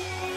Yeah.